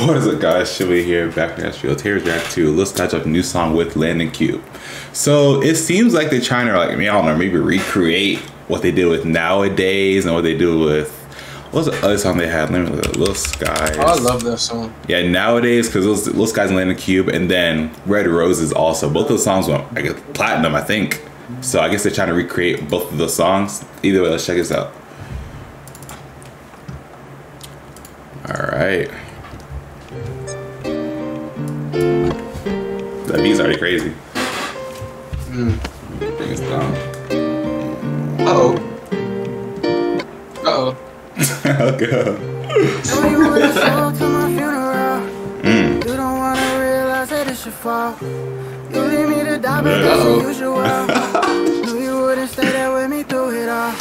What is it, guys? Should we hear back in Nashville? Tears Jack 2. Let's catch up new song with Landon Cube. So it seems like they're trying to, like, I mean, I don't know, maybe recreate what they did with Nowadays and what they do with. What was the other song they had? Let me look at Lil Skies. Oh, I love that song. Yeah, Nowadays, because those Lil Skies and Landon Cube, and then Red Roses also. Both those songs went, I guess, platinum, I think. So I guess they're trying to recreate both of those songs. Either way, let's check this out. All right. That beat's already crazy. Mm. Bring this down. Uh oh. Uh oh. Go. Know you wanna show to my funeral. Mm. You don't wanna realize that it's your fault. You leave me to die, but Yeah. that's Knew you wouldn't stay there with me through it all.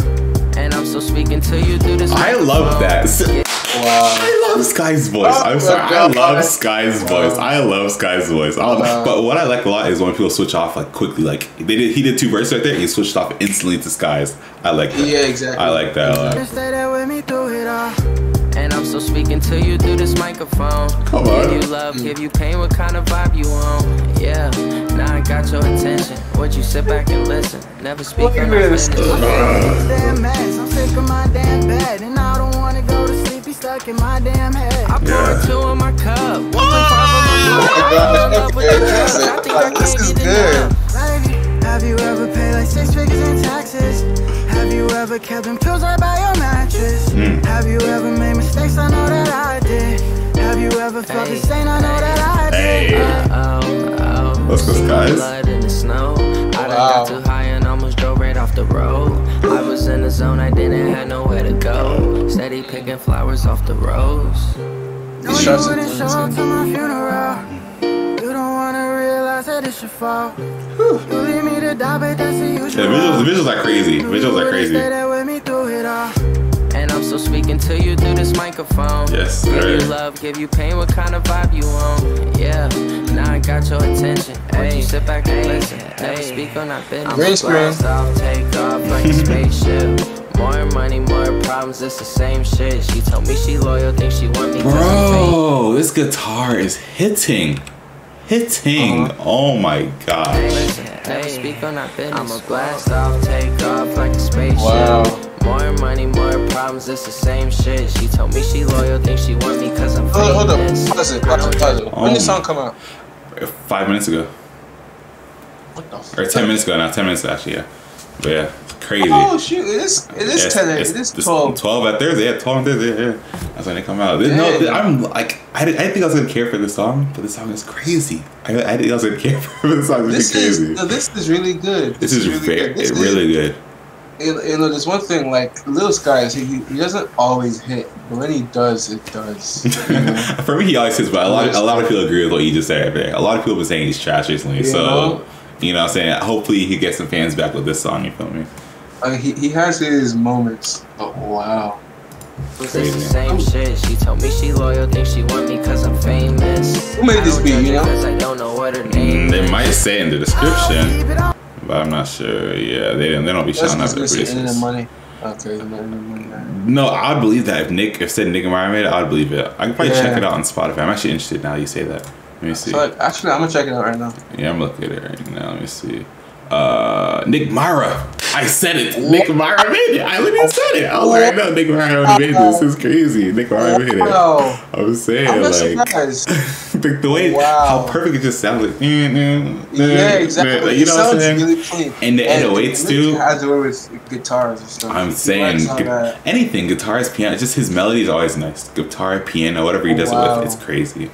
And I'm still speaking to you through this. I love that. Wow. I love Sky's voice. Oh I'm sorry. I love Sky's voice. I love Sky's voice. I don't know. Wow. But what I like a lot is when people switch off like quickly. Like they did, he did two verses right there. And he switched off instantly to Sky's. I like that. Yeah, exactly. I like that a lot. Stay there with me through it all. And I'm still speaking to you through this microphone. Come on. Give you love, give you pain, what kind of vibe you on? Yeah, now I got your attention. Would you sit back and listen? Never speak Look at on this. I'm sick of mess. I'm sick of my damn bed. And I don't wanna stuck in my damn head. I pour Yeah. two in my cup. 1.5 on. I'm in love with the drugs. I think This is get good. have you ever paid like six figures in taxes? Have you ever kept them pills right by your mattress? Mm. Have you ever made mistakes? I know that I did. Have you ever felt the same? I know that I did. Hey. Uh-oh, oh. Let's go, guys. Blood in the snow. I done Wow. got too high and almost drove right off the road. I was in the zone, I didn't have nowhere to go. Steady picking flowers off the rose. No, you wouldn't show up to my funeral. You don't wanna realize that it's your fault. You leave me to die, but that's the The usual. visuals, the visuals are crazy. The Visuals are crazy. Speaking to you through this microphone. Yes, Give you love, give you pain, what kind of vibe you on? Yeah, now I got your attention. Would you sit back and listen? Never speak on our business. Green screen. Blast off, take off like a spaceship. More money, more problems, it's the same shit. She told me she loyal, think she want me 'cause Bro, this guitar is hitting. Hitting. Uh-huh. Oh my gosh. Listen, never speak on our business. I'ma blast off, take off like a spaceship. Wow. More money, more problems, it's the same shit. She told me she loyal, think she want me cause I'm Hold, hold up. famous. Pause it. Pause it. Pause it. When did the song come out? Five minutes ago. What the Or fuck? ten minutes ago now. Ten minutes actually, yeah. But yeah, crazy. Oh shoot! It is. It is Yes, ten. it's- It is it's twelve. 12 at Thursday. Yeah, 12 on Thursday. Yeah, yeah. That's when they come out. This- No, I'm like, I didn't, I didn't think I was gonna care for this song, but this song is crazy. I, I didn't think I was gonna care for this song. This This is is crazy. no, this is really good. this is really very, good. This is- really good. You you know, there's one thing like Lil Skies. He he doesn't always hit, but when he does, it does. You know? for me, he always hits, but a lot, a lot of people agree with what you just said. Right. A lot of people have been saying he's trash recently. You so, know? you know what I'm saying? Hopefully, he gets some fans back with this song. You feel me? Like he, he has his moments, but wow. It's the same shit. She told me she loyal, think she want me cause I'm famous. Who made this beat, you know? I don't know what her name Mm, they might say in the description, but I'm not sure. Yeah, they don't. They don't be up because the it's in the producers. money. Okay, Internet Money. now. No, I'd believe that if Nick, if said Nick and Mariah made it, I'd believe it. I can probably check it out on Spotify. I'm actually interested now you say that. Let me see. So actually, I'm gonna check it out right now. Yeah, I'm looking at it right now. Let me see. Uh, Nick Mira. I said it. Nick Mira made it. I literally said it. I was like, no, Nick Mira made this. This is crazy. Nick Mira made it. Wow. I was saying, I'm like, the, the way, Wow. how perfect it just sounded. Like, mm, mm, Yeah, mm, exactly. like, you it know what I'm saying? really clean. And the 808s it too. has to do with guitars and stuff. I'm saying gu- anything, guitars, piano, just his melody is always nice. Guitar, piano, whatever he does it with, it's crazy.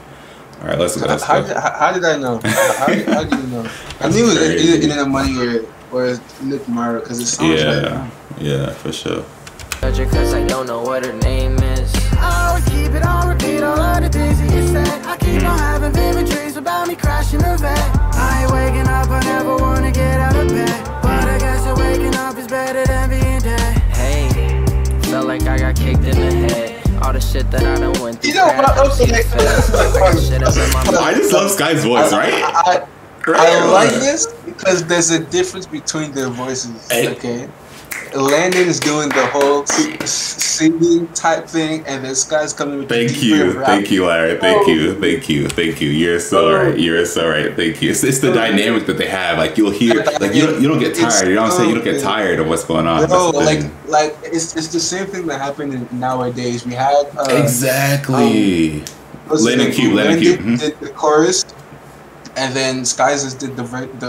All right, let's go. Let's How, go. how, how did I know? How, how, how do you know? I knew it was either in the money or or Nick Mira because it sounds Yeah, like. yeah, for sure. Cause I don't know what her name is. Oh, I always keep it on repeat, all of the things that you said. I keep on having vivid dreams about me crashing the vet. I ain't waking up, I never wanna get out of bed. But I guess that waking up is better than being dead. Hey, felt like I got kicked in the head. All the shit that I done went through. You know what? crashed, I felt like I got shit up in my I just love Sky's voice, right? I, I, I like this because there's a difference between their voices. Hey. Okay. Landon is doing the whole singing type thing, and this guy's coming with Thank deeper you, rap. thank you, Larry. Thank Oh. you, thank you, thank you. You're so Oh. right. You're so right. Thank you. It's, it's the Oh. dynamic that they have. Like you'll hear, like you don't, you don't get It's tired. You know what I'm saying? You don't get tired of what's going on. Bro, That's the like, like it's it's the same thing that happened in, nowadays. We had uh, exactly. what's his Lennon name? Cube, Lennon Landon Cube, mhm. did the chorus, and then Skies did the ver- the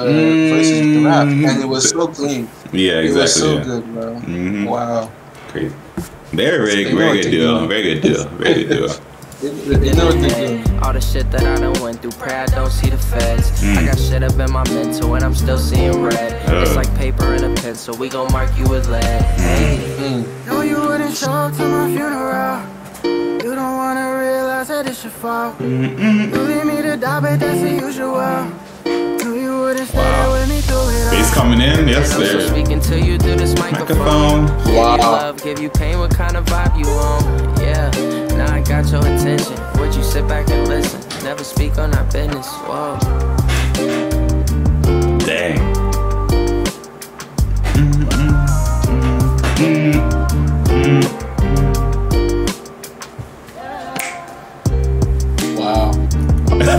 verses with the rap, and it was so clean. yeah, It was exactly. so yeah. good, bro. Mhm. Wow. Crazy. They're very, They very good deal. Very good deal. Very good deal. They, they know what they're doing. All the shit that I done went through, pray I don't see the feds. Mm. I got shit up in my mental and I'm still seeing red. It's Uh. like paper and a pencil, we gon' mark you with lead. Hey. Mm. No, you wouldn't show up to my funeral. That it's your fault. You leave me to die, but that's the usual. No, you wouldn't stay with me through it all. Bass coming in. Yes, And I'm still there. speaking to you through this microphone. Microphone. Wow. love, give you pain, what kind of vibe you on? Yeah, now I got your attention. Would you sit back and listen? Never speak on our business. Whoa. Dang. Wow.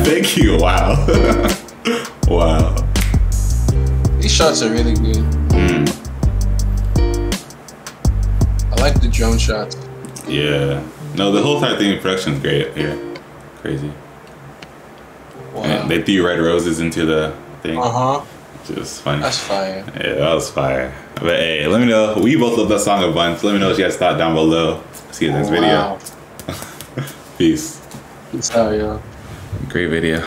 Thank you. Wow. wow. These shots are really good. Mm. I like the drone shots. Yeah. No, the whole entire thing in production is great Yeah. Crazy. Wow. And they threw red roses into the thing. Uh huh. Which is funny. That's fire. Yeah, that was fire. But hey, let me know. We both love that song a bunch. Let me know what you guys thought down below. See you in this Wow. video. Peace. Peace out, yo. Great video.